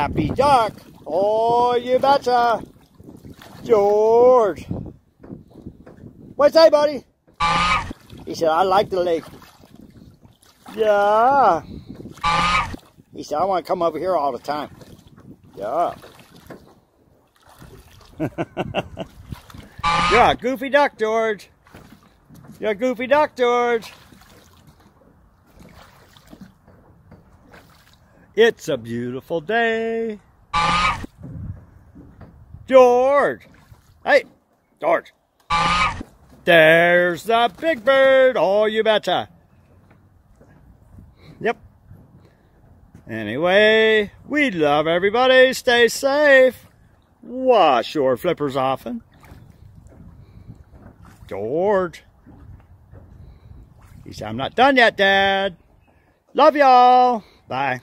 Daffy Duck. Oh, you betcha. George. What's that, buddy? He said, I like the lake. Yeah. He said, I want to come over here all the time. Yeah. A goofy duck, George. A goofy duck, George. It's a beautiful day. George. Hey, George. There's the big bird. Oh, you betcha. Yep. Anyway, we love everybody. Stay safe. Wash your flippers often. George. He said, I'm not done yet, Dad. Love y'all. Bye.